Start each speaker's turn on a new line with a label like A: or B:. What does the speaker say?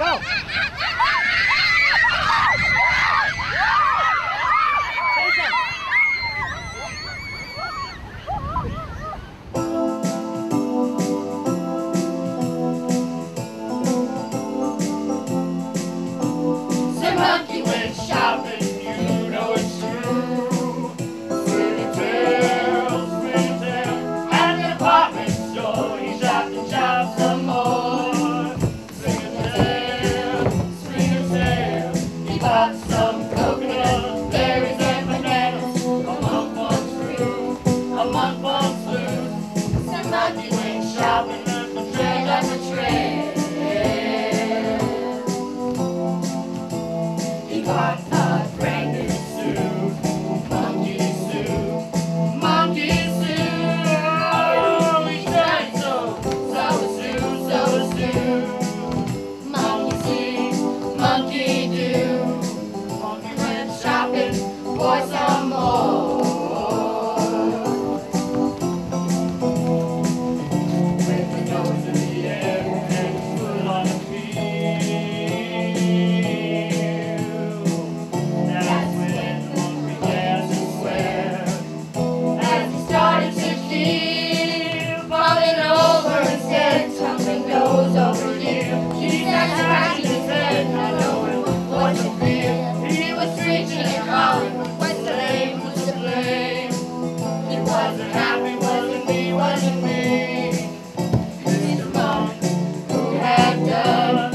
A: Go. wasn't happy, wasn't me, wasn't me. The who had done